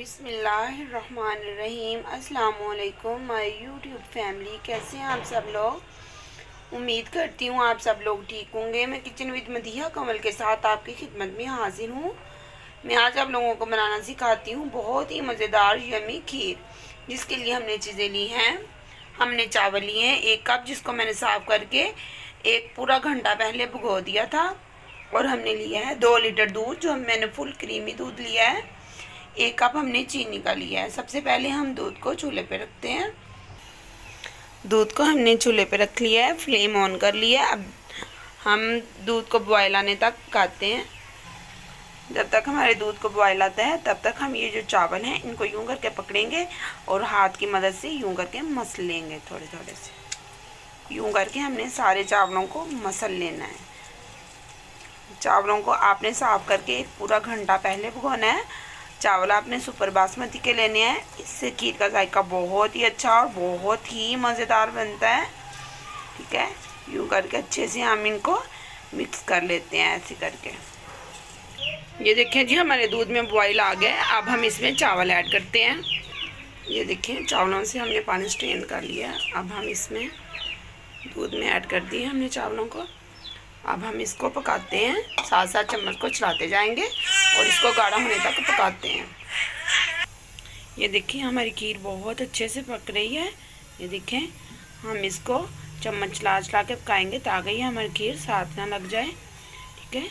बिसमीम अस्सलाम my YouTube family. कैसे हैं आप सब लोग? उम्मीद करती हूँ आप सब लोग ठीक होंगे। मैं किचन विद मदिया कमल के साथ आपकी खिदमत में हाजिर हूँ। मैं आज आप लोगों को बनाना सिखाती हूँ बहुत ही मज़ेदार यमी खीर, जिसके लिए हमने चीज़ें ली हैं। हमने चावल लिए हैं, एक कप, जिसको मैंने साफ़ करके एक पूरा घंटा पहले भुगो दिया था। और हमने लिया है दो लीटर दूध, जो मैंने फुल क्रीमी दूध लिया है। एक कप हमने चीनी का लिया है। सबसे पहले हम दूध को चूल्हे पे रखते हैं। दूध को हमने चूल्हे पे रख लिया है, फ्लेम ऑन कर लिया अब हम दूध को बॉयल आने तक काटते हैं। जब तक हमारे दूध को बॉयल आता है, तब तक हम ये जो चावल हैं, इनको यूँ करके पकड़ेंगे और हाथ की मदद से यूँ करके मस लेंगे थोड़े थोड़े से। यूँ करके हमने सारे चावलों को मसल लेना है। चावलों को आपने साफ़ करके पूरा घंटा पहले भगोना है। चावल आपने सुपर बासमती के लेने हैं। इससे खीर का जायका बहुत ही अच्छा और बहुत ही मज़ेदार बनता है। ठीक है? यूँ करके अच्छे से हम इनको मिक्स कर लेते हैं ऐसे करके। ये देखें जी, हमारे दूध में बॉईल आ गया अब हम इसमें चावल ऐड करते हैं। ये देखें, चावलों से हमने पानी स्ट्रेन कर लिया अब हम इसमें दूध में ऐड कर दिए हमने चावलों को। अब हम इसको पकाते हैं। साथ साथ चम्मच को चलाते जाएँगे। और इसको गाढ़ा होने तक पकाते हैं। ये देखिए, हमारी खीर बहुत अच्छे से पक रही है। ये देखें, हम इसको चम्मच चला चला के पकाएँगे ताकि ये हमारी खीर साथ ना लग जाए। ठीक है?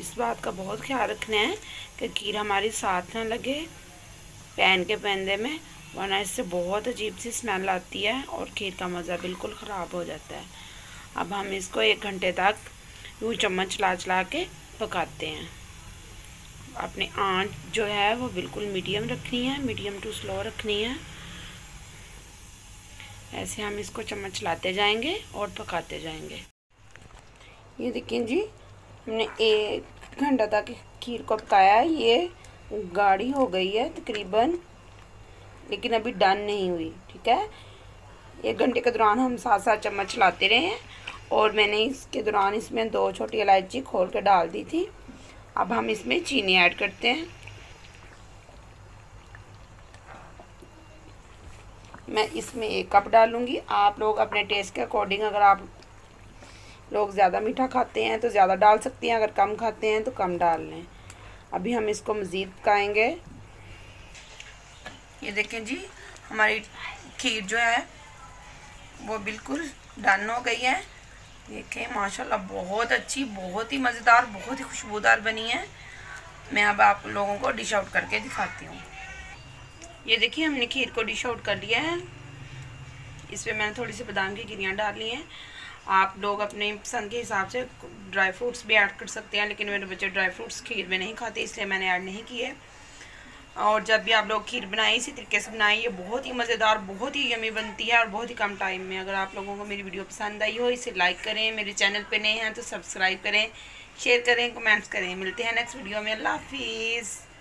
इस बात का बहुत ख्याल रखना है कि खीर हमारी साथ ना लगे। पैन के पैंदे में, वरना इससे बहुत अजीब सी स्मेल आती है और खीर का मज़ा बिल्कुल ख़राब हो जाता है। अब हम इसको एक घंटे तक यूँ चम्मच चला चला के पकाते हैं। अपनी आँच जो है वो बिल्कुल मीडियम रखनी है, मीडियम टू स्लो रखनी है। ऐसे हम इसको चम्मच चलाते जाएँगे और पकाते जाएँगे। ये देखिए जी, हमने एक घंटा तक खीर को पकाया ये गाढ़ी हो गई है तकरीबन, लेकिन अभी डन नहीं हुई, ठीक है? एक घंटे के दौरान हम सात सात चम्मच चलाते रहे हैं और मैंने इसके दौरान इसमें दो छोटी इलायची खोल के डाल दी थी। अब हम इसमें चीनी ऐड करते हैं। मैं इसमें एक कप डालूँगी। आप लोग अपने टेस्ट के अकॉर्डिंग अगर आप लोग ज़्यादा मीठा खाते हैं तो ज़्यादा डाल सकते हैं, अगर कम खाते हैं तो कम डाल लें। अभी हम इसको मज़ीद पकाएँगे ये देखें जी, हमारी खीर जो है, वो बिल्कुल डन हो गई है। देखें, माशाल्लाह, बहुत अच्छी, बहुत ही मज़ेदार, बहुत ही खुशबूदार बनी है। मैं अब आप लोगों को डिश आउट करके दिखाती हूँ। ये देखिए, हमने खीर को डिश आउट कर लिया है। इस पर मैंने थोड़ी सी बादाम की गिरियाँ डाल ली हैं। आप लोग अपने पसंद के हिसाब से ड्राई फ्रूट्स भी ऐड कर सकते हैं, लेकिन मेरे बच्चे ड्राई फ्रूट्स खीर में नहीं खाते, इसलिए मैंने ऐड नहीं किए। और जब भी आप लोग खीर बनाएँ, इसी तरीके से बनाएँ, ये बहुत ही मज़ेदार, बहुत ही यमी बनती है और बहुत ही कम टाइम में। अगर आप लोगों को मेरी वीडियो पसंद आई हो, इसे लाइक करें, मेरे चैनल पे नए हैं तो सब्सक्राइब करें शेयर करें कमेंट्स करें। मिलते हैं नेक्स्ट वीडियो में। अल्लाह हाफिज़।